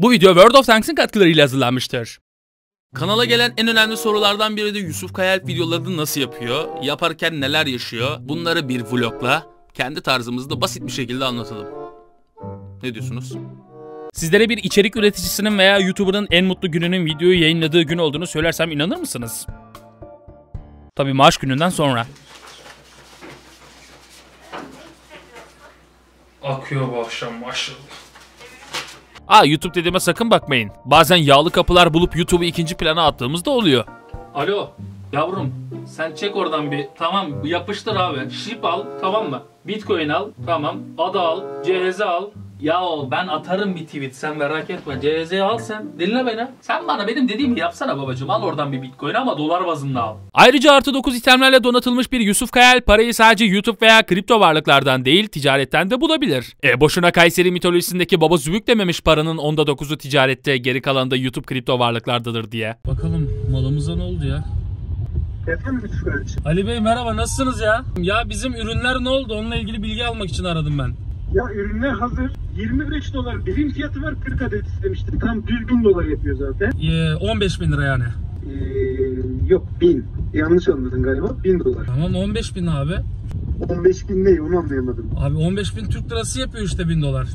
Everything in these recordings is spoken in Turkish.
Bu video World of Tanks'ın katkılarıyla hazırlanmıştır. Kanala gelen en önemli sorulardan biri de Yusuf Kayalp videolarını nasıl yapıyor, yaparken neler yaşıyor, bunları bir vlogla kendi tarzımızda basit bir şekilde anlatalım. Ne diyorsunuz? Sizlere bir içerik üreticisinin veya YouTuber'ın en mutlu gününün videoyu yayınladığı gün olduğunu söylersem inanır mısınız? Tabii maaş gününden sonra. Akıyor bu akşam maşallah. Aa YouTube dediğime sakın bakmayın. Bazen yağlı kapılar bulup YouTube'u ikinci plana attığımız da oluyor. Alo yavrum sen çek oradan bir tamam yapıştır abi. Şip al tamam mı? Bitcoin al tamam. Ada al. CHZ al. Ya ben atarım bir tweet sen merak etme. CHZ'yi al sen. Dinle beni. Sen bana benim dediğimi yapsana babacığım. Al oradan bir bitcoin ama dolar bazında al. Ayrıca artı 9 itemlerle donatılmış bir Yusuf Kayal parayı sadece YouTube veya kripto varlıklardan değil ticaretten de bulabilir. E boşuna Kayseri mitolojisindeki baba zübük dememiş paranın onda 9'u ticarette geri kalan da YouTube kripto varlıklardadır diye. Bakalım malımıza ne oldu ya? Ali Bey merhaba nasılsınız ya? Ya bizim ürünler ne oldu? Onunla ilgili bilgi almak için aradım ben. Ya ürünler hazır. 25 dolar birim fiyatı var 40 adet istemiştim. Tam düz 1000 dolar yapıyor zaten. Ee, 15 bin lira yani. Ee, yok 1000. Yanlış anladın galiba. 1000 dolar. Tamam 15 bin abi. 15 bin ne onu anlayamadım. Abi 15 bin Türk lirası yapıyor işte 1000 dolar.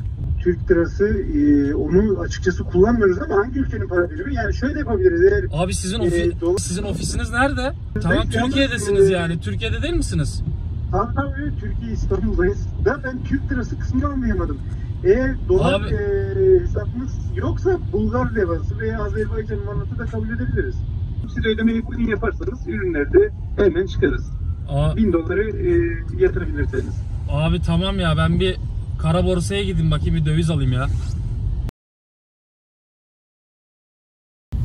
Türk lirası e, onu açıkçası kullanmıyoruz ama hangi ülkenin para birimi? Yani şöyle yapabiliriz eğer Abi sizin Ee, ofi- dolar- sizin ofisiniz nerede? Tamam Türkiye'desiniz e, yani. Türkiye'de değil misiniz? Hatta böyle Türkiye İstanbul'dayız. Da ben Türk lirası kısmını anlayamadım. Eğer dolar Abi- e, hesabınız yoksa Bulgar levası veya Azerbaycan manatı da kabul edebiliriz. Siz ödemeyi bugün yaparsanız ürünlerde hemen çıkarız. Aa, 1000 doları e, yatırabilirseniz. abi tamam ya ben bir kara borsaya gideyim bakayım bir döviz alayım ya.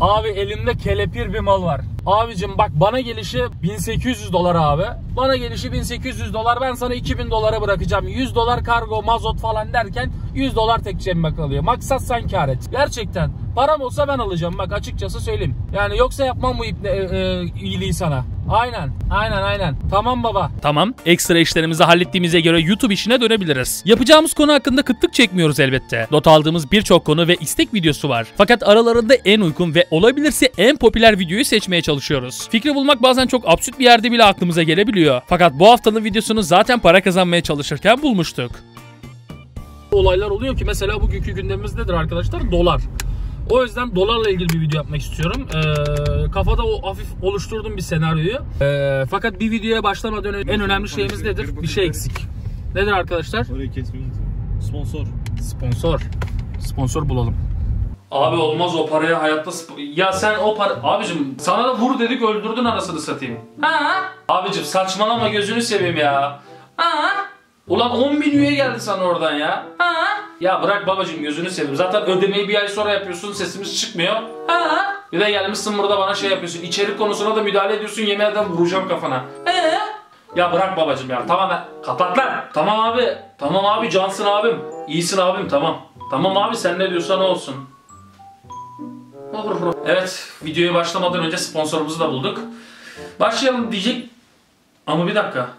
Abi elimde kelepir bir mal var. Abicim bak bana gelişi 1800 dolar abi. Bana gelişi 1800 dolar ben sana 2000 dolara bırakacağım. 100 dolar kargo mazot falan derken 100 dolar tek cebime kalıyor. Maksat sen kar et. Gerçekten. Param olsa ben alacağım bak açıkçası söyleyeyim. Yani yoksa yapmam bu ipne, e, e, iyiliği sana. Aynen. Aynen aynen. Tamam baba. Tamam. Ekstra işlerimizi hallettiğimize göre YouTube işine dönebiliriz. Yapacağımız konu hakkında kıtlık çekmiyoruz elbette. Not aldığımız birçok konu ve istek videosu var. Fakat aralarında en uygun ve olabilirse en popüler videoyu seçmeye çalışıyoruz. Fikri bulmak bazen çok absürt bir yerde bile aklımıza gelebiliyor. Fakat bu haftanın videosunu zaten para kazanmaya çalışırken bulmuştuk. Olaylar oluyor ki mesela bugünkü gündemimiz nedir arkadaşlar? Dolar. O yüzden dolarla ilgili bir video yapmak istiyorum. Ee, kafada o hafif oluşturdum bir senaryoyu. Ee, fakat bir videoya başlamadan önce en önemli şeyimiz nedir? Bir şey eksik. Nedir arkadaşlar? Orayı kesmeyi. Sponsor. Sponsor. Sponsor bulalım. Abi olmaz o paraya hayatta ya sen o para abicim sana da vur dedik öldürdün anasını satayım. Ha? Abicim saçmalama gözünü seveyim ya. Ha? Ulan 10 bin üye geldi sana oradan ya. Ha? Ya bırak babacım gözünü seveyim. Zaten ödemeyi bir ay sonra yapıyorsun sesimiz çıkmıyor. Ha? Bir de gelmişsin burada bana şey yapıyorsun. İçerik konusuna da müdahale ediyorsun. Yemin ederim vuracağım kafana. Ee? Ya bırak babacım ya. Tamam ben. Kapat lan. Tamam abi. Tamam abi cansın abim. İyisin abim tamam. Tamam abi sen ne diyorsan olsun. Evet videoya başlamadan önce sponsorumuzu da bulduk. Başlayalım diyecek. Ama bir dakika.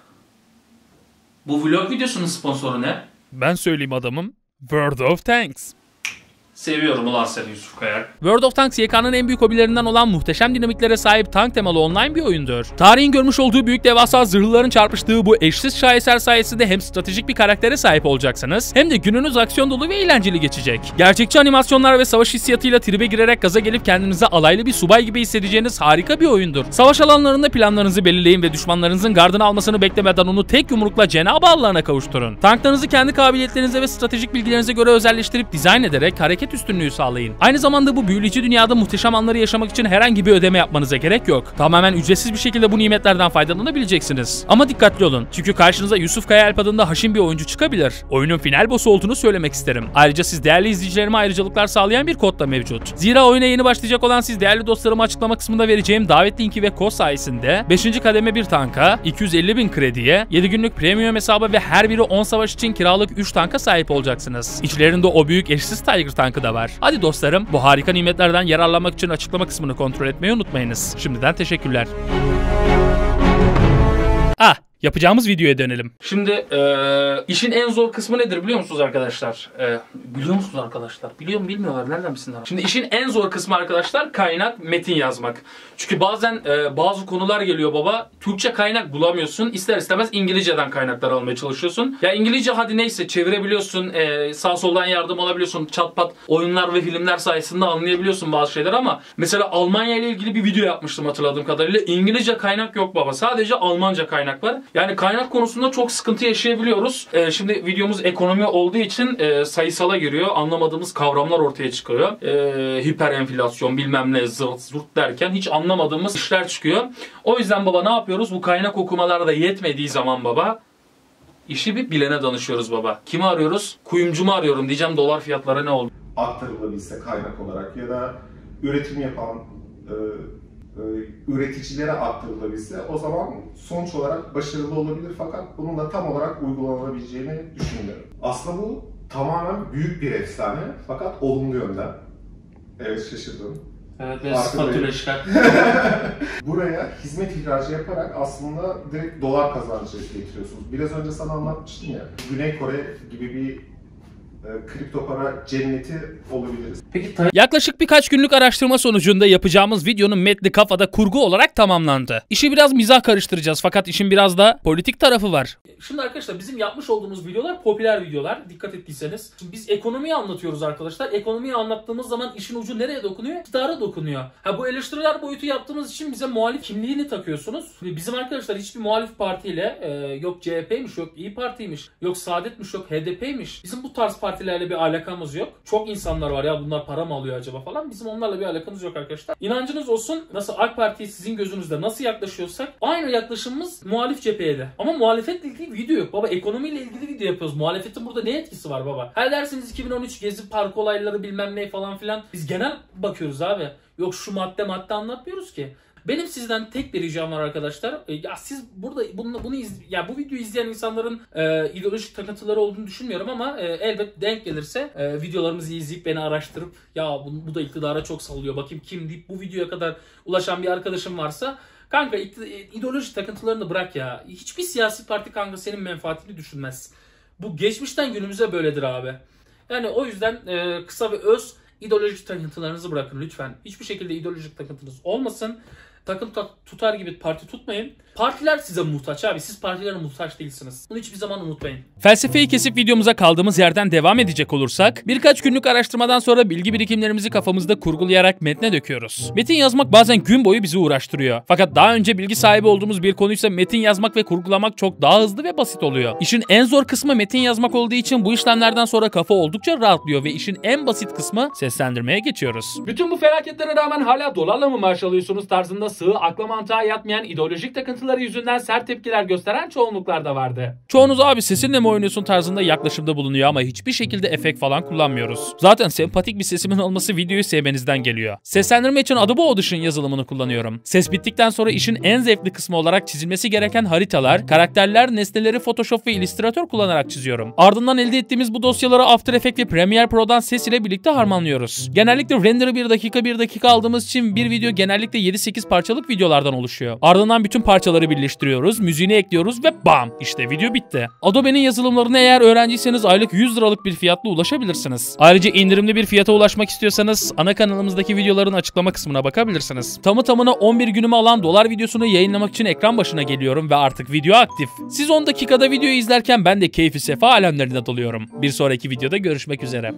Bu vlog videosunun sponsoru ne? Ben söyleyeyim adamım. World of Tanks. Seviyorum ulan seni Yusuf Kayar. World of Tanks YK'nın en büyük hobilerinden olan muhteşem dinamiklere sahip tank temalı online bir oyundur. Tarihin görmüş olduğu büyük devasa zırhlıların çarpıştığı bu eşsiz şaheser sayesinde hem stratejik bir karaktere sahip olacaksınız hem de gününüz aksiyon dolu ve eğlenceli geçecek. Gerçekçi animasyonlar ve savaş hissiyatıyla tribe girerek gaza gelip kendinize alaylı bir subay gibi hissedeceğiniz harika bir oyundur. Savaş alanlarında planlarınızı belirleyin ve düşmanlarınızın gardını almasını beklemeden onu tek yumrukla Cenab-ı Allah'ına kavuşturun. Tanklarınızı kendi kabiliyetlerinize ve stratejik bilgilerinize göre özelleştirip dizayn ederek hareket üstünlüğü sağlayın. Aynı zamanda bu büyüleyici dünyada muhteşem anları yaşamak için herhangi bir ödeme yapmanıza gerek yok. Tamamen ücretsiz bir şekilde bu nimetlerden faydalanabileceksiniz. Ama dikkatli olun. Çünkü karşınıza Yusuf Kaya Alp adında haşin bir oyuncu çıkabilir. Oyunun final boss'u olduğunu söylemek isterim. Ayrıca siz değerli izleyicilerime ayrıcalıklar sağlayan bir kod da mevcut. Zira oyuna yeni başlayacak olan siz değerli dostlarıma açıklama kısmında vereceğim davet linki ve kod sayesinde 5. kademe bir tanka, 250 bin krediye, 7 günlük premium hesaba ve her biri 10 savaş için kiralık 3 tanka sahip olacaksınız. İçlerinde o büyük eşsiz Tiger tankı da var. Hadi dostlarım bu harika nimetlerden yararlanmak için açıklama kısmını kontrol etmeyi unutmayınız. Şimdiden teşekkürler. Ah Yapacağımız videoya dönelim. Şimdi e, işin en zor kısmı nedir biliyor musunuz arkadaşlar? E, biliyor musunuz arkadaşlar? Biliyor mu bilmiyorlar. Nereden bilsinler? Şimdi işin en zor kısmı arkadaşlar kaynak metin yazmak. Çünkü bazen e, bazı konular geliyor baba. Türkçe kaynak bulamıyorsun. İster istemez İngilizceden kaynaklar almaya çalışıyorsun. Ya İngilizce hadi neyse çevirebiliyorsun. E, sağ soldan yardım alabiliyorsun. Çat pat oyunlar ve filmler sayesinde anlayabiliyorsun bazı şeyler ama mesela Almanya ile ilgili bir video yapmıştım hatırladığım kadarıyla. İngilizce kaynak yok baba. Sadece Almanca kaynak var. Yani kaynak konusunda çok sıkıntı yaşayabiliyoruz. E, şimdi videomuz ekonomi olduğu için e, sayısala giriyor. Anlamadığımız kavramlar ortaya çıkıyor. E, hiper enflasyon bilmem ne zırt zurt derken hiç anlamadığımız işler çıkıyor. O yüzden baba ne yapıyoruz? Bu kaynak okumalar da yetmediği zaman baba işi bir bilene danışıyoruz baba. Kimi arıyoruz? Kuyumcumu arıyorum diyeceğim dolar fiyatları ne oldu? aktarılabilse kaynak olarak ya da üretim yapan e, üreticilere aktarılabilse o zaman sonuç olarak başarılı olabilir fakat bunun da tam olarak uygulanabileceğini düşünmüyorum. Aslında bu tamamen büyük bir efsane fakat olumlu yönden. Evet şaşırdım. Evet ve spatula işgal. Buraya hizmet ihracı yaparak aslında direkt dolar kazancı getiriyorsunuz. Biraz önce sana anlatmıştım ya, Güney Kore gibi bir e, kripto para cenneti olabiliriz. Peki Yaklaşık birkaç günlük araştırma sonucunda yapacağımız videonun metni kafada kurgu olarak tamamlandı. İşi biraz mizah karıştıracağız fakat işin biraz da politik tarafı var. Şimdi arkadaşlar bizim yapmış olduğumuz videolar popüler videolar. Dikkat ettiyseniz. Şimdi biz ekonomiyi anlatıyoruz arkadaşlar. Ekonomiyi anlattığımız zaman işin ucu nereye dokunuyor? İktidara dokunuyor. Ha bu eleştiriler boyutu yaptığımız için bize muhalif kimliğini takıyorsunuz. Şimdi bizim arkadaşlar hiçbir muhalif partiyle e, yok CHP'ymiş, yok İyi Parti'ymiş, yok Saadet'miş, yok HDP'ymiş. Bizim bu tarz partilerle bir alakamız yok. Çok insanlar var ya bunlar para mı alıyor acaba falan. Bizim onlarla bir alakamız yok arkadaşlar. İnancınız olsun nasıl AK Parti'ye sizin gözünüzde nasıl yaklaşıyorsak aynı yaklaşımımız muhalif cepheye de. Ama muhalefetle ilgili video yok. Baba ekonomiyle ilgili video yapıyoruz. Muhalefetin burada ne etkisi var baba? Her dersiniz 2013 gezi park olayları bilmem ne falan filan. Biz genel bakıyoruz abi. Yok şu madde madde anlatmıyoruz ki. Benim sizden tek bir ricam var arkadaşlar. E, ya siz burada bunu, bunu iz, ya bu videoyu izleyen insanların e, ideolojik takıntıları olduğunu düşünmüyorum ama e, elbet denk gelirse e, videolarımızı izleyip beni araştırıp ya bu, bu da iktidara çok sallıyor bakayım kim deyip bu videoya kadar ulaşan bir arkadaşım varsa Kanka e, ideolojik takıntılarını bırak ya. Hiçbir siyasi parti kanka senin menfaatini düşünmez. Bu geçmişten günümüze böyledir abi. Yani o yüzden e, kısa ve öz ideolojik takıntılarınızı bırakın lütfen. Hiçbir şekilde ideolojik takıntınız olmasın takım tutar gibi parti tutmayın. Partiler size muhtaç abi. Siz partilere muhtaç değilsiniz. Bunu hiçbir zaman unutmayın. Felsefeyi kesip videomuza kaldığımız yerden devam edecek olursak, birkaç günlük araştırmadan sonra bilgi birikimlerimizi kafamızda kurgulayarak metne döküyoruz. Metin yazmak bazen gün boyu bizi uğraştırıyor. Fakat daha önce bilgi sahibi olduğumuz bir konuysa metin yazmak ve kurgulamak çok daha hızlı ve basit oluyor. İşin en zor kısmı metin yazmak olduğu için bu işlemlerden sonra kafa oldukça rahatlıyor ve işin en basit kısmı seslendirmeye geçiyoruz. Bütün bu felaketlere rağmen hala dolarla mı maaş alıyorsunuz tarzında sığ akla mantığa yatmayan ideolojik takıntıları yüzünden sert tepkiler gösteren çoğunluklar da vardı. Çoğunuz abi sesinle mi oynuyorsun tarzında yaklaşımda bulunuyor ama hiçbir şekilde efekt falan kullanmıyoruz. Zaten sempatik bir sesimin olması videoyu sevmenizden geliyor. Seslendirme için Adobe Audition yazılımını kullanıyorum. Ses bittikten sonra işin en zevkli kısmı olarak çizilmesi gereken haritalar, karakterler, nesneleri Photoshop ve Illustrator kullanarak çiziyorum. Ardından elde ettiğimiz bu dosyaları After Effects ve Premiere Pro'dan ses ile birlikte harmanlıyoruz. Genellikle render'ı 1 dakika 1 dakika aldığımız için bir video genellikle 7-8 parçalık videolardan oluşuyor. Ardından bütün parçaları birleştiriyoruz, müziğini ekliyoruz ve bam işte video bitti. Adobe'nin yazılımlarını eğer öğrenciyseniz aylık 100 liralık bir fiyatla ulaşabilirsiniz. Ayrıca indirimli bir fiyata ulaşmak istiyorsanız ana kanalımızdaki videoların açıklama kısmına bakabilirsiniz. Tamı tamına 11 günümü alan dolar videosunu yayınlamak için ekran başına geliyorum ve artık video aktif. Siz 10 dakikada videoyu izlerken ben de keyfi sefa alemlerine dalıyorum. Bir sonraki videoda görüşmek üzere.